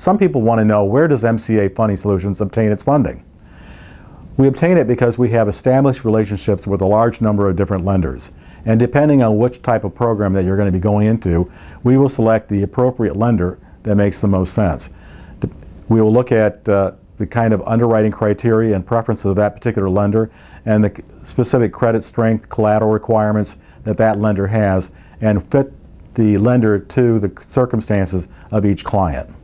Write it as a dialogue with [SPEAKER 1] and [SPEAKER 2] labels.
[SPEAKER 1] Some people want to know where does MCA Funding Solutions obtain its funding? We obtain it because we have established relationships with a large number of different lenders. And depending on which type of program that you're going to be going into, we will select the appropriate lender that makes the most sense. We will look at uh, the kind of underwriting criteria and preferences of that particular lender and the specific credit strength, collateral requirements that that lender has and fit the lender to the circumstances of each client.